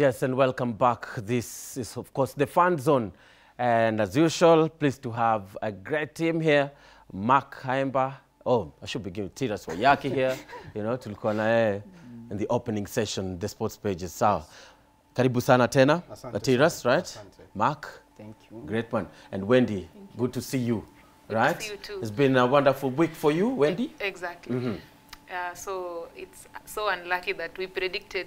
Yes, and welcome back. This is, of course, the Fanzone. And as usual, pleased to have a great team here. Mark Khaemba. Oh, I should begin with Tiras Waiyaki here. You know, tulikuwa na yeye in the opening session, the sports pages. Sawa. Karibu sana tena. Asante Tiras, right? Asante. Mark. Thank you. Great one. And Wendy, good to see you. Good to right? see you too. It's been a wonderful week for you, Wendy. Exactly. Mhm. Uh, so it's so unlucky that we predicted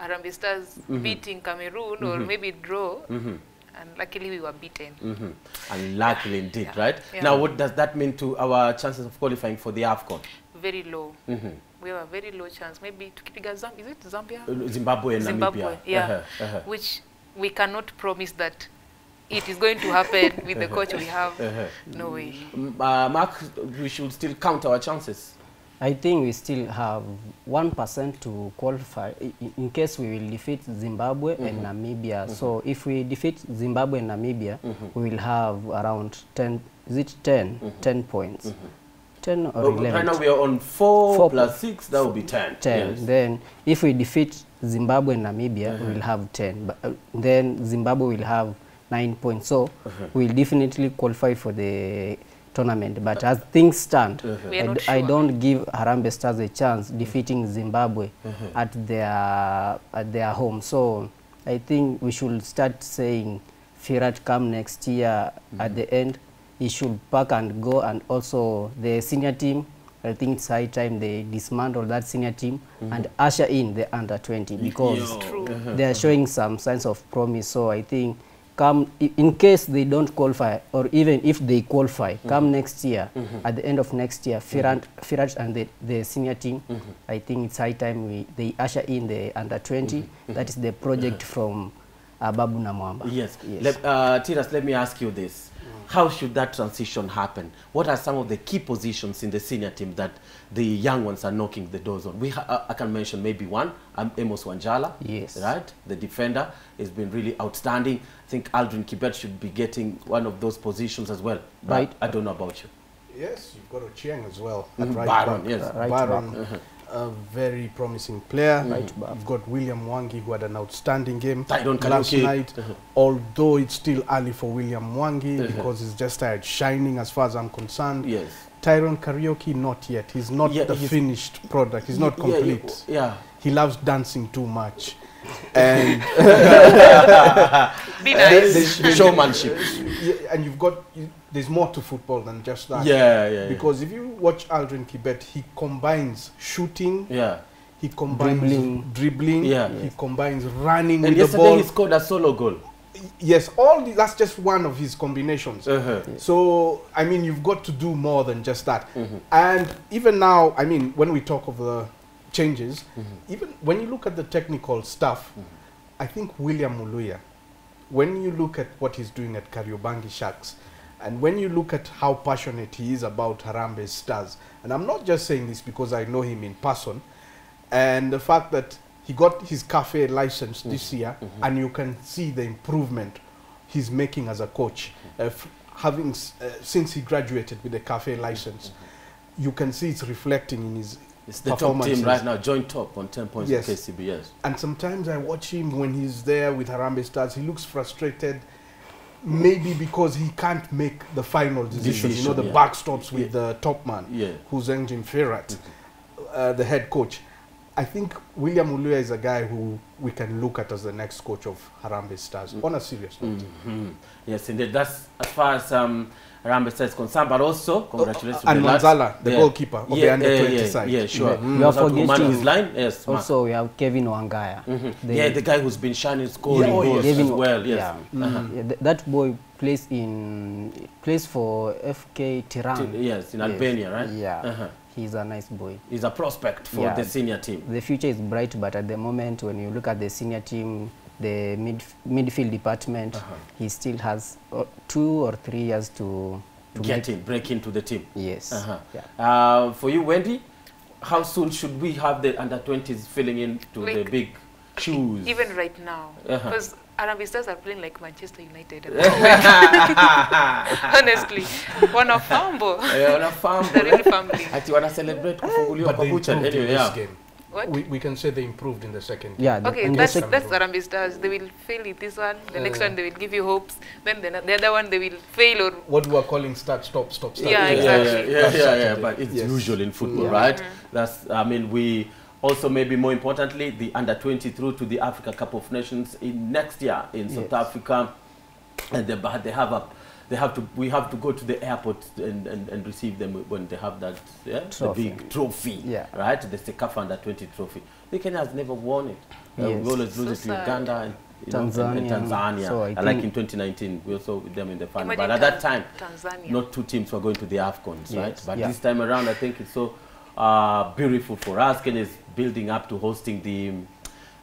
Harambee Stars mm -hmm. beating Cameroon or maybe draw, Mm -hmm. and luckily we were beaten. Mm -hmm. And luckily yeah. indeed, Yeah. right? Yeah. Now, what does that mean to our chances of qualifying for the AFCON? Very low. Mm -hmm. We have a very low chance. Maybe tukipiga Zambia, is it Zambia? Zimbabwe and Zimbabwe, Namibia. yeah. Uh-huh, uh-huh. Which we cannot promise that it is going to happen with the coach we have. Uh-huh. No way. Uh, Mark, we should still count our chances. I think we still have 1% to qualify in case we will defeat Zimbabwe mm -hmm. and Namibia. Mm -hmm. So if we defeat Zimbabwe and Namibia, mm -hmm. we will have around 10, is it 10? 10 points. Mm -hmm. 10 or well, 11. right now we are on 4, Four plus po- six, that would be 10. 10. Yes. Then if we defeat Zimbabwe and Namibia, mm -hmm. we will have 10. But uh, then Zimbabwe will have 9 points. So mm -hmm. we will definitely qualify for the tournament. But as things stand, We are I, d- I sure. don't give Harambee Stars a chance defeating Zimbabwe mm-hmm. at their at their home. So I think we should start saying Firat come next year at the mm-hmm. end. He should pack and go, and also the senior team. I think it's high time they dismantle that senior team mm-hmm. and usher in the under 20 because Yo. They are showing some signs of promise. So I think come in case they don't qualify or even if they qualify, mm-hmm. come next year mm-hmm. at the end of next year, mm-hmm. Firat, Firat and the, the senior team, I think it's high time we they usher in the under 20. That is the project uh-huh. from uh, Babu Namwamba. Yes. Yes. Let, uh, Tiras, let me ask you this. How should that transition happen? What are some of the key positions in the senior team that the young ones are knocking the doors on? We ha- uh, I can mention maybe one, um, Amos Wanjala. Yes. Right? The defender has been really outstanding. I think Aldrin Kibet should be getting one of those positions as well. But Right. I don't know about you. Yes, you've got Ochieng as well. at Mhm, right Byron, back. yes. Uh, right Byron, a very promising player. Right back. You've got William Wangi who had an outstanding game last Uh night. Although it's still early for William Wangi because he's just started shining as far as I'm concerned. Yes. Tyrone Karaoke, not yet. He's not Yeah, the he's- finished product. He's not Yeah, yeah, complete. Yeah. He loves dancing too much. And Be Uh, nice. the showmanship. Yeah, and you've got you, there's more to football than just that. Yeah, yeah, yeah. Because if you watch Aldrin Kibet, he combines shooting, yeah. he combines Dribbling. dribbling, Yeah. he combines running And with the yesterday he scored a solo goal. Yes, all the, that's just one of his combinations. Uh-huh. So I mean, you've got to do more than just that. Mm-hmm. And even now, I mean, when we talk of the changes, Mm-hmm. even when you look at the technical stuff, I think William Muluya, when you look at what he's doing at Kariobangi Sharks, and when you look at how passionate he is about Harambee Stars, and I'm not just saying this because I know him in person, and the fact that he got his cafe license this year, and you can see the improvement he's making as a coach, uh, f- having s- uh, since he graduated with the cafe license, you can see it's reflecting in his It's the top team right now, joint top on 10 points Yes. with KCB, yes. And sometimes I watch him when he's there with Harambee Stars. He looks frustrated, maybe because he can't make the final decision. you know, the yeah. backstops with the top man, Yeah. who's Engin Firat, uh, the head coach. I think William ulua is a guy who we can look at as the next coach of Harambe Stars. mm. On a serious note. Mm -hmm. Yes, indeed. That's as far as um, Rambe is concerned, but also congratulations and to the. Manzala, the Yeah. goalkeeper of yeah, the under 20 yeah, yeah, side. Yeah, sure. Mm -hmm. We are man forgetting his line? Yes, also, Also, we have Kevin Wangaya. Mm -hmm. The- yeah, the guy who's been shining, scoring Yeah, oh, goals Kevin, as well. Yes. Yeah. Uh-huh. Yeah, th- that boy plays in plays for FK Tirana. T yes, in Albania, right? Yeah, Uh-huh. He's a nice boy. He's a prospect for Yeah. the senior team. The future is bright, but at the moment, when you look at the senior team, the midf midfield department, Uh-huh. he still has uh, two or three years to to Get in, break into the team. Yes. Uh-huh. Yeah. Uh, for you, Wendy, how soon should we have the under 20s filling in to like, the big shoes? Even right now, Uh-huh. because Harambee Stars are playing like Manchester United. Honestly, wana fumble. Eh, wana fumble, They're really eh? fumbling. ati wana celebrate kufunguliwa But kwa they bucha improved in anyway this yeah game. What? We, we can say they improved in the second. Yeah, the- Okay, in the that's sec- that's Harambee Stars. They will fail in this one. The next Uh. one they will give you hopes. Then the, the other one they will fail or What we are calling start, stop, stop, start. Yeah, yeah, exactly. Yeah, yeah, That's yeah, yeah, Saturday. but it's Yes. usual in football, Yeah. right? That's, I mean, we also maybe more importantly, the under 20 through to the Africa Cup of Nations in next year in South Africa, and they, they have a, they have to, we have to go to the airport and, and, and receive them when they have that, yeah, Trophy. the big trophy, Yeah. right? The CECAFA under 20 trophy. The Kenya has never won it. Uh, Yes. we always lose So it to. Uganda and, you know, and- and Tanzania. Tanzania. So I like in 2019, we also with them in the final. But at that time, Tanzania. not two teams were going to the AFCONs, right? But yeah. this time around, I think it's so uh, beautiful for us. Kenya is building up to hosting the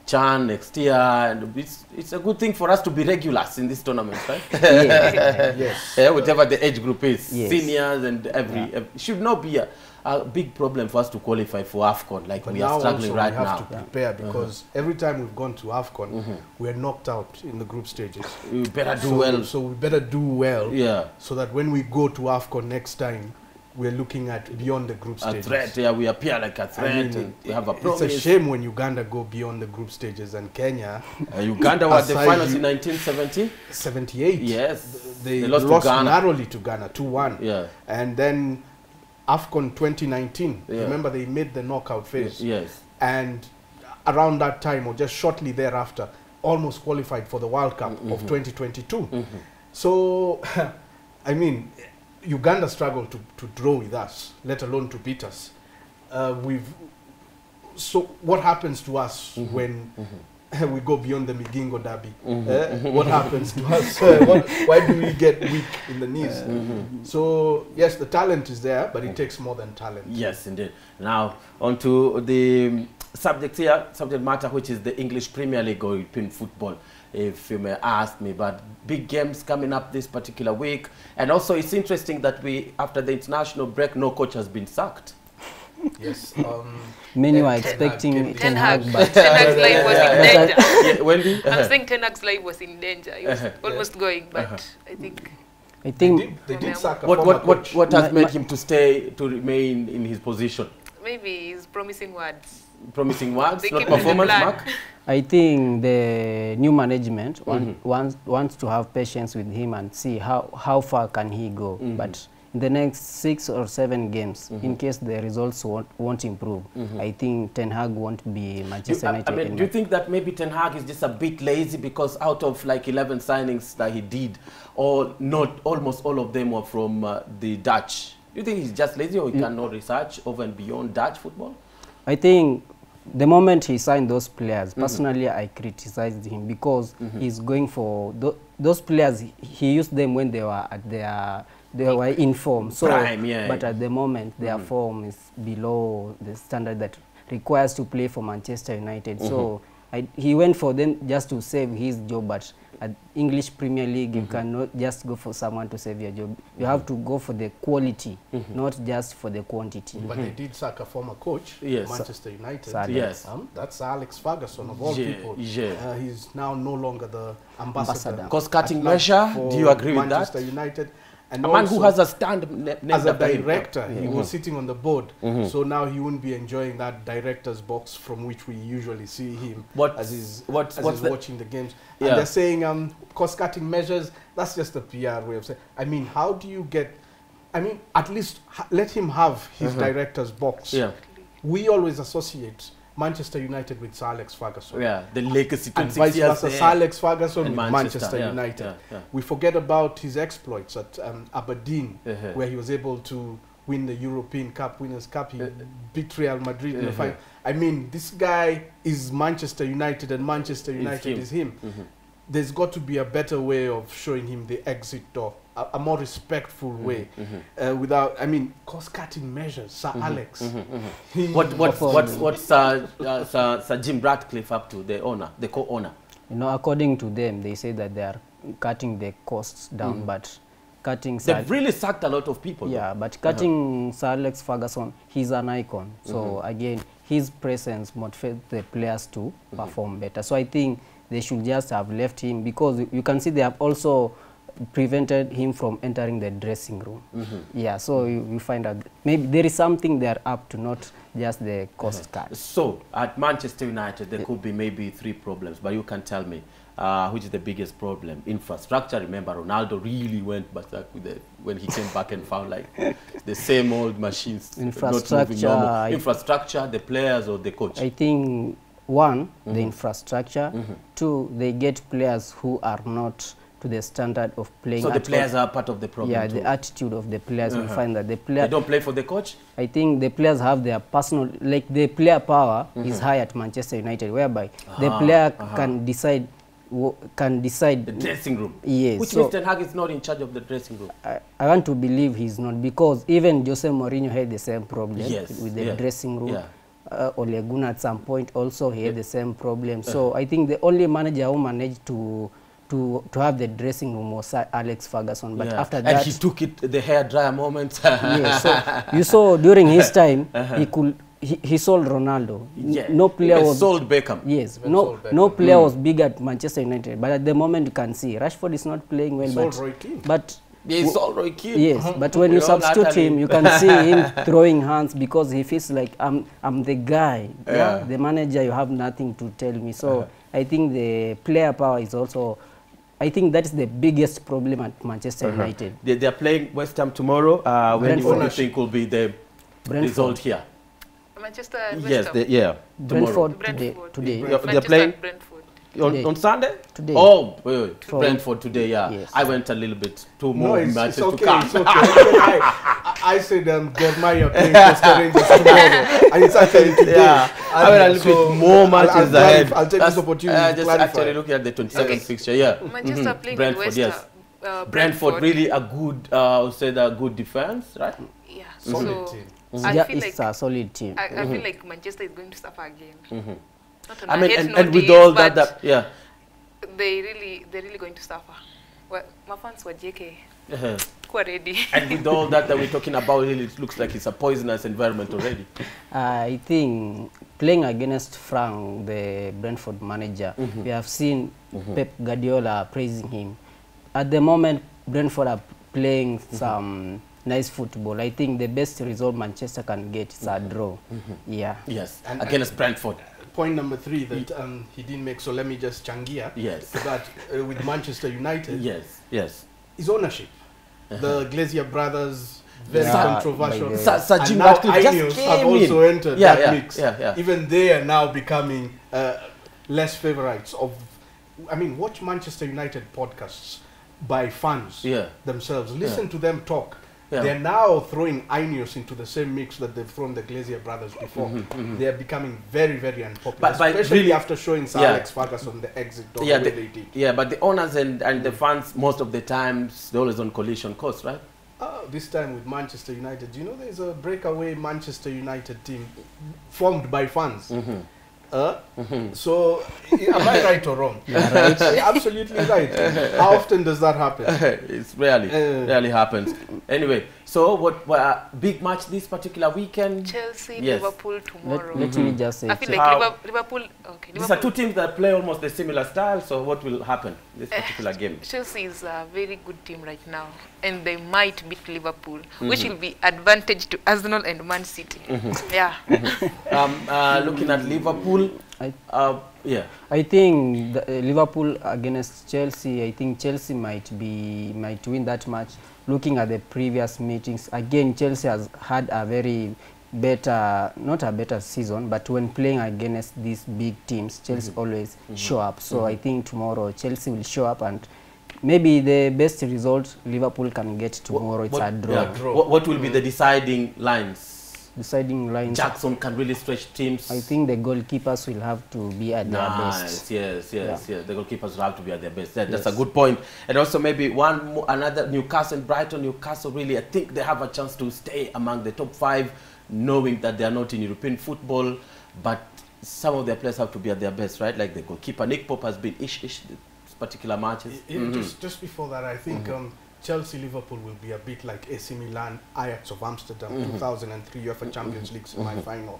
CHAN next year, and it's, it's a good thing for us to be regulars in this tournament, right? yeah. Yes. yeah, uh, whatever the age group is, Yes. seniors and every, Yeah. ev- should not be a, a big problem for us to qualify for AFCON like But we now are struggling also right we have now. to prepare because uh-huh. every time we've gone to AFCON, mm-hmm. we're knocked out in the group stages. We better do so, well. So we better do well yeah, so that when we go to AFCON next time, we're looking at beyond the group a threat. Yeah, we appear like a threat. mean, and we have a it's promise. a shame when Uganda go beyond the group stages and Kenya, Uh, Uganda was the finals in 1970. 78. Yes, They, They lost, lost to Ghana. narrowly to Ghana, 2-1. Yeah. And then AFCON 2019, Yeah. remember they made the knockout phase. Yes. And around that time, or just shortly thereafter, almost qualified for the World Cup of 2022. So, I mean, Uganda struggled to, to draw with us, let alone to beat us. Uh, we've so what happens to us mm-hmm. when we go beyond the Migingo Derby? Mm-hmm. Eh, mm-hmm. what happens to us? Uh, what, why do we get weak in the knees? So yes, the talent is there, but it takes more than talent. Yes, indeed. Now, on to the um, subject here, subject matter, which is the English Premier League or European football, if you may ask me. But big games coming up this particular week. And also, it's interesting that we, after the international break, no coach has been sacked. Yes. Um, Many were expecting came Ten Ten Hag, Hag, but Ten Hag's life was in danger. yeah, Wendy? I'm saying Ten Hag's life was in danger. He was Uh-huh. almost going, but Uh-huh. I think I they think did, they did sack a What, former what, what, what has My- made him to stay, to remain in his position? maybe he's promising words. Promising words, They not keep him in the performance, plan. Mark? I think the new management mm-hmm. want, wants wants to have patience with him and see how how far can he go. Mm-hmm. But in the next six or seven games, mm-hmm. in case the results won't, won't improve, I think Ten Hag won't be Do, Manchester I, United. I mean, do you think that maybe Ten Hag is just a bit lazy because out of like 11 signings that he did, or not almost all of them were from uh, the Dutch? Do you think he's just lazy or he mm. cannot research over and beyond Dutch football? I think the moment he signed those players, mm-hmm. personally, I criticized him because mm-hmm. he's going for tho- those players. he- used them when they were at their they were in form. So, Prime, yeah. but at the moment, their mm-hmm. form is below the standard that requires to play for Manchester United. So, I, he went for them just to save his job, but at English Premier League, mm -hmm. you cannot just go for someone to save your job. You mm -hmm. have to go for the quality, mm -hmm. not just for the quantity. But they did sack a former coach, Yes. Manchester United. Sad. Yes. Um, that's Alex Ferguson of all Yeah, people. yeah. Uh, he's now no longer the ambassador. Ambassador. Cost-cutting measure, do you agree with that? Manchester United. And A man who has a stand as a him. director, he mm-hmm. was sitting on the board, mm-hmm. so now he wouldn't be enjoying that director's box from which we usually see him What- as he's, what's- as he's the- watching the games. Yeah. And they're saying um, cost-cutting measures. That's just a PR way of saying. I mean, how do you get? I mean, at least ha- let him have his uh-huh. director's box. Yeah, We always associate Manchester United with Sir Alex Ferguson. yeah, the legacy, And 26 vice versa. Sir Alex Ferguson And with Manchester, Manchester, yeah, United. yeah, yeah. We forget about his exploits at um, Aberdeen, Uh-huh. where he was able to win the European Cup, Winners' Cup. He Uh, beat Real Madrid in the uh-huh. final. I mean, this guy is Manchester United, and Manchester United him. is him. Mhm. There's got to be a better way of showing him the exit door, a, a more respectful Mm-hmm. way, uh, without. I mean, cost-cutting measures, Sir Mm-hmm. Alex. He- What, what's, Perform. what's, what's uh, uh, Sir, Sir Jim Ratcliffe up to, the owner, the co-owner? You know, according to them, they say that they are cutting the costs down, but cutting Sir, They've really sacked a lot of people. though. yeah, but cutting Sir Alex Ferguson, he's an icon. So again, his presence motivates the players to perform better. So I think they should just have left him because you- can see they have also prevented him from entering the dressing room. Yeah, so you, you find out maybe there is something they are up to, not just the cost card. So at Manchester United, there could be maybe three problems, but you can tell me uh, which is the biggest problem. Infrastructure. Remember, Ronaldo really went back with the, when he came back and found like the same old machines. not moving Infrastructure, normal. Infrastructure, the players or the coach. I think one, Mm-hmm. the infrastructure. Two, they get players who are not to the standard of playing. so the players are part of the problem yeah, too. the attitude of the players. We Uh-huh. find that the they player. don't play for the coach. I think the players have their personal, like the player power Mm-hmm. is high at Manchester United, whereby the Ah, player uh-huh. can decide, can decide. The dressing room. Yes, Which so- Ten Hag is not in charge of the dressing room. I, I want to believe he's not because even Jose Mourinho had the same problem Yes, with the yeah, dressing room. yeah. Uh, Ole Gunnar at some point also he had the same problem. So I think the only manager who managed to to to have the dressing room was Alex Ferguson. But Yeah. after and that, he took it the hair dryer moment. yeah, so you saw during his time uh -huh. he could he, he sold Ronaldo. Yeah. No player was sold Beckham. Yes, Even no Beckham. no player Mm. was big at Manchester United. But at the moment you can see Rashford is not playing well. Sold but Roy King. but Yeah, he sold Roy Keane. Yes, but when you We all substitute him, you can see him throwing hands because he feels like I'm I'm the guy. Yeah. The manager, you have nothing to tell me. So I think the player power is also. I think that is the biggest problem at Manchester United. They, they are playing West Ham tomorrow. Uh, when do you think will be the Brentford. result here? Manchester and West Yes, Ham. they, yeah. Tomorrow. Brentford today. Brentford. today. Yeah, they're playing- Brentford. On, on Sunday? Today. Oh, wait, wait. For- Brentford today, yeah. Yes. I went a little bit too No, more it's, matches it's okay. to come. It's okay. I, I, I said um, Gor Mahia playing Posta Rangers tomorrow, and it's actually today. Yeah, I mean, a little So, bit more I'll- matches I'll, ahead. I'll take That's- this opportunity uh, to just clarify. actually looking at the 27th Okay. fixture, yeah. Manchester Mhm. playing Brentford, West yes. Uh, Brentford, really a good, uh, I would say that good defense, right? Yeah. Solid so team. I yeah, feel it's like a solid team. I, I feel like Manchester is going to suffer again. Not on Mm-hmm. I a mean, hate and, and with all that, that yeah. they really they're really going to suffer. Well, my fans were JK. Uh-huh. Ready. and with all that that we're talking about, really, it looks like it's a poisonous environment already. I think playing against Frank, the Brentford manager, Mm-hmm. we have seen Pep Guardiola praising him. At the moment, Brentford are playing Mm-hmm. some nice football. I think the best result Manchester can get is Mm-hmm. a draw. Yeah. Yes, And- against Brentford. Point number three that um, he didn't make, so let me just changia. Yes. That uh, with Manchester United, Yes, yes. is ownership. The Glazer brothers, very Yeah, controversial. by the- Sir, Sir And Jim now Ratcliffe just Ineos came have also in. entered Yeah, that yeah, mix. yeah, yeah. Even they are now becoming uh, less favorites of. I mean, watch Manchester United podcasts by fans Yeah. themselves. Listen to them talk. Yeah. They're now throwing Ineos into the same mix that they've thrown the Glazer brothers before. Mm-hmm, mm-hmm. They are becoming very, very unpopular, But- but especially really- after showing Sir Yeah. Alex Ferguson the exit door Yeah, the they did. yeah, but the owners and, and the mm. fans, most of the times, they're always on collision course, right? Oh, this time with Manchester United, you know there's a breakaway Manchester United team formed by fans? Mm-hmm. Uh, So, am I right or wrong? right. absolutely right. How often does that happen? it's rarely, Uh. rarely happens. Anyway, so what, what uh, big match this particular weekend? Chelsea, Yes. Liverpool Let, tomorrow. let me just say, I feel like How- Liver- Liverpool. Okay, These are two teams that play almost a similar style. So what will happen this particular game? Chelsea is a very good team right now, and they might beat Liverpool, which Mm-hmm. which will be advantage to Arsenal and Man City. Mm -hmm. Yeah. Mm -hmm. Um, uh, looking at Liverpool, I, uh, yeah, I think the, uh, Liverpool against Chelsea. I think Chelsea might be might win that match. Looking at the previous meetings, again Chelsea has had a very better, not a better season, but when playing against these big teams, Chelsea mm -hmm. always mm -hmm. show up. So mm -hmm. I think tomorrow Chelsea will show up and. Maybe the best result Liverpool can get tomorrow it's a draw. yeah. What, what will be the deciding lines? Deciding lines. Jackson can really stretch teams. I think the goalkeepers will have to be at their Nice. best. Yes, yes, Yeah. yes. The goalkeepers will have to be at their best. That, That's a good point. And also maybe one more, another Newcastle, Brighton, Newcastle. Really, I think they have a chance to stay among the top five, knowing that they are not in European football, but some of their players have to be at their best, right? Like the goalkeeper Nick Pope has been ish-ish these particular matches. Yeah, Mhm. just, just before that, I think mm-hmm. um, Chelsea Liverpool will be a bit like AC Milan, Ajax of Amsterdam, mm-hmm. 2003 UEFA Champions League mm-hmm. semi final.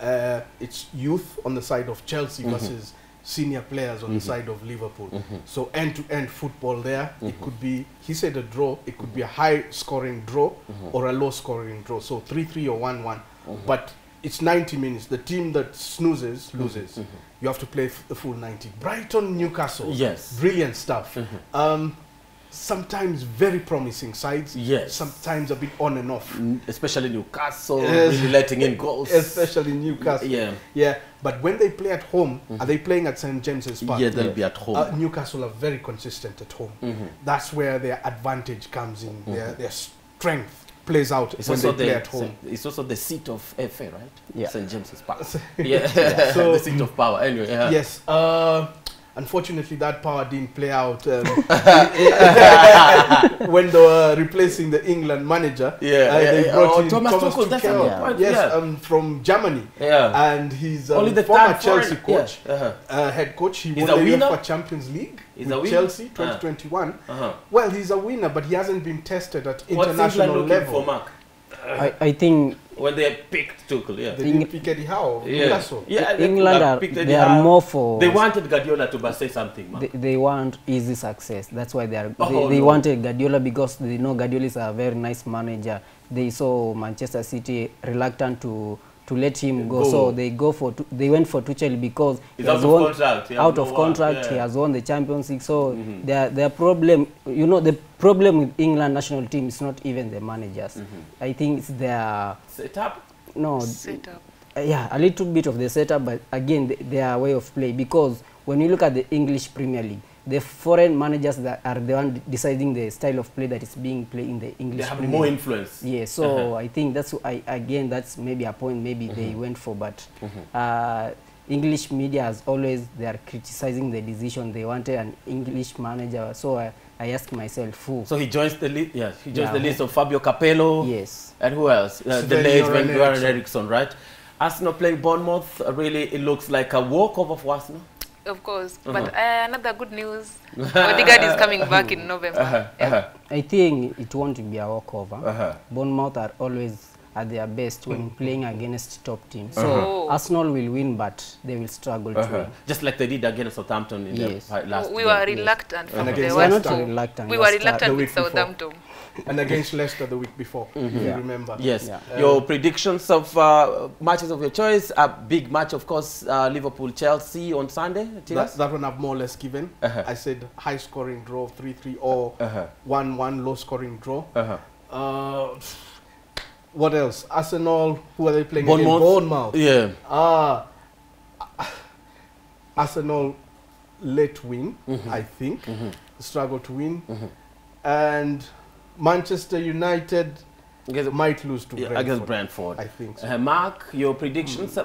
Uh, it's youth on the side of Chelsea versus senior players on the side of Liverpool. So end-to-end football there. It could be, he said a draw. It could be a high-scoring draw or a low-scoring draw. So 3-3 or 1-1. But it's 90 minutes. The team that snoozes loses. You have to play f- the full 90. Brighton, Newcastle. Yes. Brilliant stuff. Um, sometimes very promising sides. Yes. Sometimes a bit on and off. Mm, Especially Newcastle, Yes. really letting in goals. Especially Newcastle. Yeah. Yeah. But when they play at home, are they playing at St. James's Park? Yeah, they'll be at home. Uh, Newcastle are very consistent at home. That's where their advantage comes in. Their, their strength plays out It's when they also, play the, at home. it's also the seat of FA, right? Yeah. St. James's Park. yeah, So- the seat of power. Anyway, yeah. Yes. Uh, unfortunately, that power didn't play out um, when they were replacing the England manager. Yeah, uh, yeah, they yeah. brought Oh, in Thomas Tuchel, Tuchel. good point, Yes, yeah. um, from Germany. Yeah. And he's um, Only the former Chelsea coach, Yeah. Uh-huh. uh, head coach. He He's won the? UEFA Champions League He's with? Chelsea Ah. 2021. Uh-huh. Well, he's a winner, but he hasn't been tested at What's international level. for, Mark? I, I think When they picked Tuchel, yeah. They didn't pick Eddie Howe. Yeah. Newcastle. yeah they England are picked they are Howe. more for They wanted Guardiola to say something, Man. they, they want easy success. That's why they are Oh, they, they no. wanted Guardiola because they know Guardiola is a very nice manager. They saw Manchester City reluctant to to let him go, Go. so they go for they went for Tuchel because He's he out of won- contract, he out no of one, yeah. He has won the Champions League. So their their problem, you know, the problem with England national team is not even the managers. I think it's their setup. no Set up. uh, yeah, a little bit of the setup, but again, th their way of play. Because when you look at the English Premier League, the foreign managers that are the one deciding the style of play that is being played in the English. They have Premier more League. influence. Yeah, so Uh-huh. I think that's I, again that's maybe a point maybe they went for, but uh, English media as always they are criticizing the decision. They wanted an English manager, so I, I ask myself who. So he joins the list. Yeah, he joins Yeah. the list of Fabio Capello. yes. And who else? Uh, the Sven late Göran Sven Göran Eriksson. Eriksson, right? Arsenal playing Bournemouth. Uh, really, it looks like a walkover for Arsenal. Of course. Uh-huh. But uh, another good news. Odegaard is coming back in November. Uh-huh, Yeah. uh-huh, I think it won't be a walkover. uh-huh. Bournemouth are always at their best when playing against top teams. So Uh-huh. Arsenal will win, but they will struggle to Uh-huh. win. Just like they did against Southampton in Yes. the last we game. were reluctant from And the against We not reluctant. We we were reluctant the with week before. Southampton. And against Leicester the week before, if you Yeah. remember. Yes. Yeah. Your predictions of uh, matches of your choice. A big match, of course, uh, Liverpool Chelsea on Sunday. That, that one I've more or less given. Uh-huh. I said high scoring draw 3 3 or Uh-huh. 1 1 low scoring draw. Uh, what else? Arsenal, who are they playing Bournemouth. Bournemouth. Yeah. Ah, Arsenal late win, Mm-hmm. I think. Struggle to win. And Manchester United Against, might lose to yeah, Brentford. against Brentford. I think so. Uh, Mark, your predictions?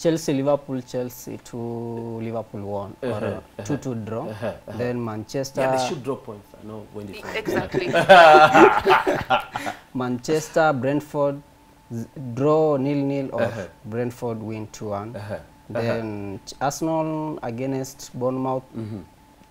Uh, Chelsea, Liverpool, Chelsea, two Liverpool one or Uh-huh, uh, two two draw. uh-huh, uh-huh. Then Manchester, yeah, they should drop points. I know when they Exactly. Manchester, Brentford, z- draw nil nil or Uh-huh. Brentford win two one. Uh-huh. Then Ch- Arsenal against Bournemouth, Mm-hmm.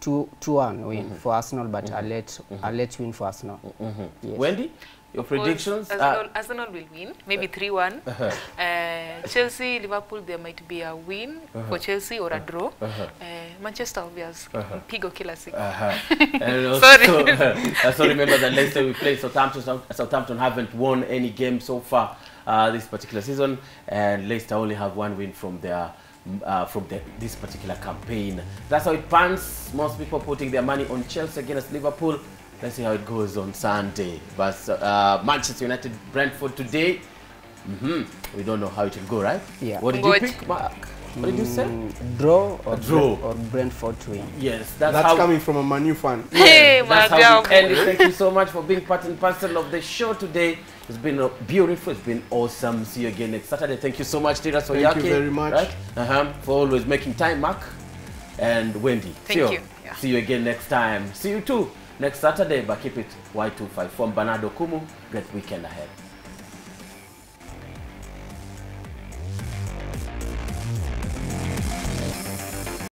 two two one win for Arsenal, but a late a late win for Arsenal. Mm-hmm. Yes. Wendy, your predictions? Arsenal, Uh, Arsenal will win, maybe 3 1. uh-huh. Uh, Chelsea, Liverpool, there might be a win for Chelsea or a draw. Uh-huh. Uh, Manchester, obvious. Pigo kila siku. Uh-huh. Sorry. I also remember that Leicester we played Southampton. Southampton haven't won any game so far uh, this particular season, and Leicester only have one win from their mm, uh, from the, this particular campaign. That's how it pans. Most people putting their money on Chelsea against Liverpool. Let's see how it goes on Sunday. But uh, Manchester United, Brentford today. hmm We don't know how it will go, right? Yeah. What did you Ngoja. pick, Mark? What did you say? Mm, draw or draw. Brent- or Brentford win. Yes, that's, That's how. coming from a Manu fan. Hey, That's how we end. Thank you so much for being part and parcel of the show today. It's been uh, beautiful. It's been awesome. See you again next Saturday. Thank you so much, Tiras Thank you very much. Right? Uh-huh. For always making time, Mark and Wendy. Thank Sure. you. Yeah. See you again next time. See you too next Saturday. But keep it Y25 from Bernardo Kumu. Great weekend ahead.